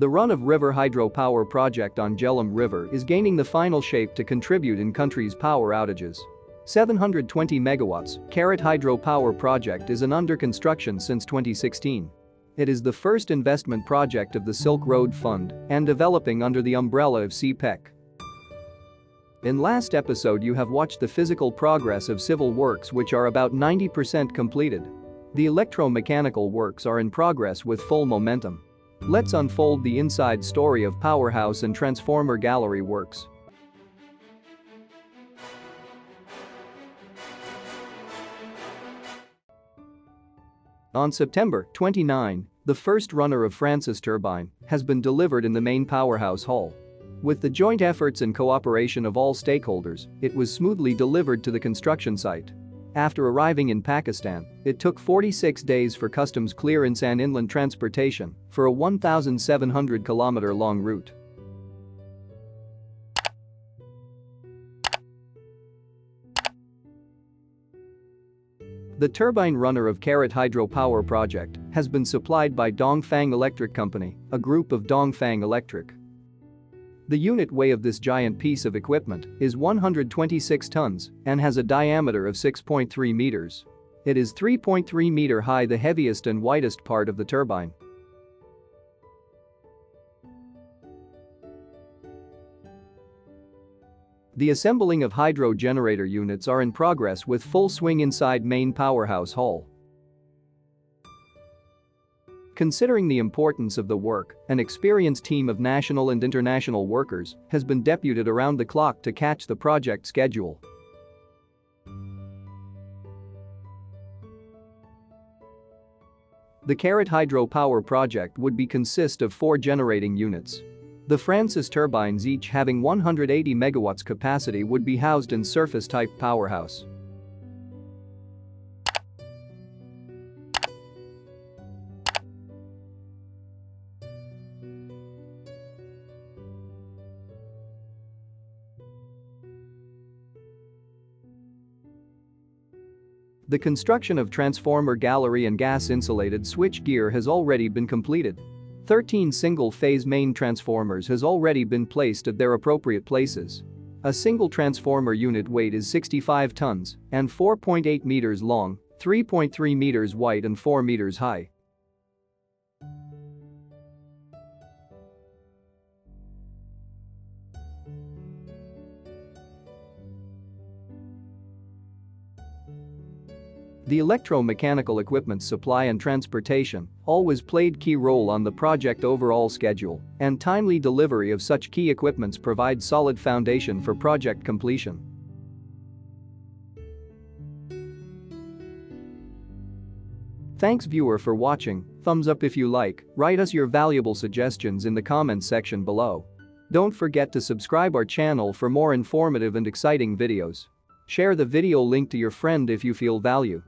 The run-of-river hydropower project on Jhelum River is gaining the final shape to contribute in country's power outages. 720 megawatts, Karot Hydropower project is an under construction since 2016. It is the first investment project of the Silk Road Fund and developing under the umbrella of CPEC. In last episode you have watched the physical progress of civil works which are about 90% completed. The electromechanical works are in progress with full momentum. Let's unfold the inside story of powerhouse and transformer gallery works. On September 29, the first runner of Francis turbine has been delivered in the main powerhouse hall. With the joint efforts and cooperation of all stakeholders, it was smoothly delivered to the construction site. After arriving in Pakistan, it took 46 days for customs clearance and inland transportation for a 1,700 kilometer long route. The turbine runner of Karot Hydropower project has been supplied by Dongfang Electric Company, a group of Dongfang Electric. The unit weight of this giant piece of equipment is 126 tons and has a diameter of 6.3 meters. It is 3.3 meter high the heaviest and widest part of the turbine. The assembling of hydro generator units are in progress with full swing inside main powerhouse hall. Considering the importance of the work, an experienced team of national and international workers has been deputed around the clock to catch the project schedule. The Karot Hydro Power project would be consist of four generating units. The Francis turbines each having 180 megawatts capacity would be housed in surface-type powerhouse. The construction of transformer gallery and gas-insulated switch gear has already been completed. 13 single-phase main transformers has already been placed at their appropriate places. A single transformer unit weight is 65 tons and 4.8 meters long, 3.3 meters wide and 4 meters high. The electromechanical equipment supply and transportation always played key role on the project overall schedule, and timely delivery of such key equipments provide solid foundation for project completion. Thanks viewer for watching, thumbs up if you like, write us your valuable suggestions in the comments section below. Don't forget to subscribe our channel for more informative and exciting videos. Share the video link to your friend if you feel value.